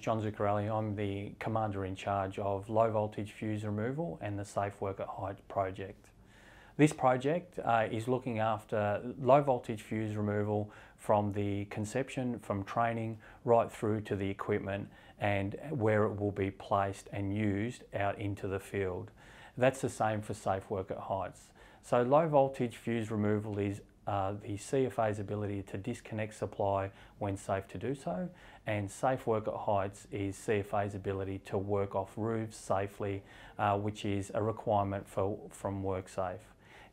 John Zuccarelli, I'm the Commander in charge of low voltage fuse removal and the Safe Work at Height project. This project uh, is looking after low voltage fuse removal from the conception, from training, right through to the equipment and where it will be placed and used out into the field. That's the same for Safe Work at Heights. So low voltage fuse removal is uh, the CFA's ability to disconnect supply when safe to do so, and safe work at heights is CFA's ability to work off roofs safely, uh, which is a requirement for, from WorkSafe.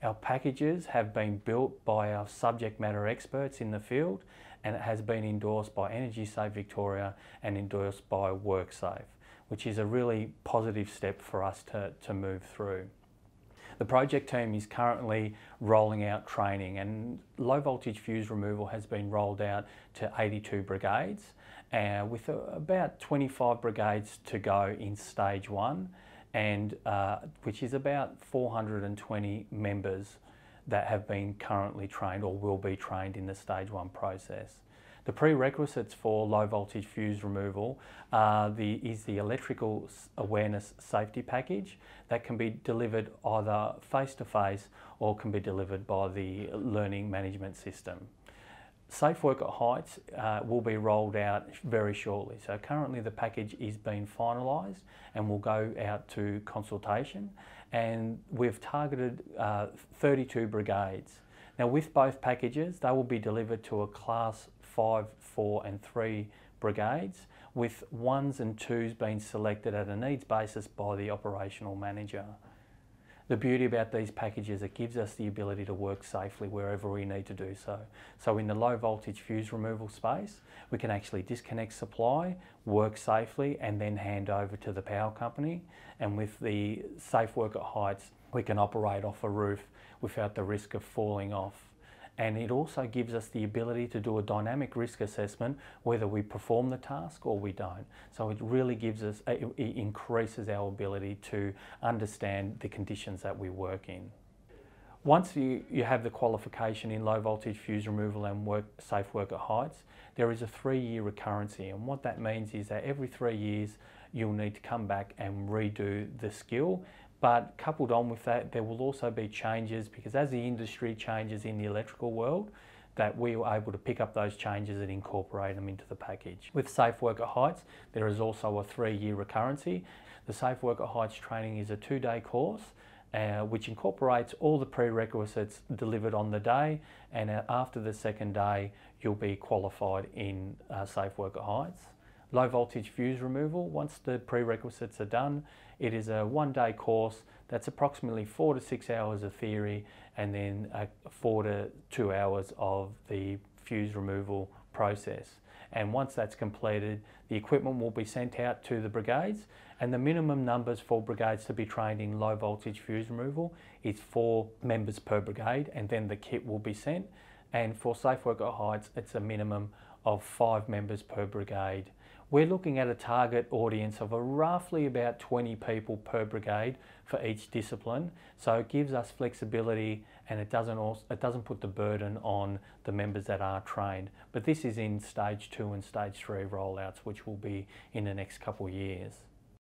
Our packages have been built by our subject matter experts in the field and it has been endorsed by Energy Safe Victoria and endorsed by WorkSafe, which is a really positive step for us to, to move through. The project team is currently rolling out training and low voltage fuse removal has been rolled out to 82 brigades uh, with about 25 brigades to go in stage one and uh, which is about 420 members that have been currently trained or will be trained in the stage one process. The prerequisites for low voltage fuse removal the, is the electrical awareness safety package that can be delivered either face to face or can be delivered by the learning management system. Safe Work at Heights uh, will be rolled out very shortly. So currently the package is being finalised and will go out to consultation and we've targeted uh, 32 brigades. Now with both packages they will be delivered to a class 5, 4 and 3 brigades with ones and twos being selected at a needs basis by the operational manager. The beauty about these packages, it gives us the ability to work safely wherever we need to do so. So in the low voltage fuse removal space, we can actually disconnect supply, work safely, and then hand over to the power company. And with the safe work at heights, we can operate off a roof without the risk of falling off and it also gives us the ability to do a dynamic risk assessment whether we perform the task or we don't. So it really gives us, it increases our ability to understand the conditions that we work in. Once you, you have the qualification in low voltage fuse removal and work, safe work at heights, there is a three year recurrency and what that means is that every three years you'll need to come back and redo the skill but coupled on with that, there will also be changes because as the industry changes in the electrical world, that we were able to pick up those changes and incorporate them into the package. With Safe Work at Heights, there is also a three-year recurrency. The Safe Work at Heights training is a two-day course uh, which incorporates all the prerequisites delivered on the day and uh, after the second day you'll be qualified in uh, Safe Work at Heights low voltage fuse removal. Once the prerequisites are done, it is a one day course that's approximately four to six hours of theory and then four to two hours of the fuse removal process. And once that's completed, the equipment will be sent out to the brigades and the minimum numbers for brigades to be trained in low voltage fuse removal is four members per brigade and then the kit will be sent. And for Safe Work at Heights, it's a minimum of five members per brigade. We're looking at a target audience of roughly about 20 people per brigade for each discipline. So it gives us flexibility and it doesn't, also, it doesn't put the burden on the members that are trained. But this is in stage two and stage three rollouts, which will be in the next couple of years.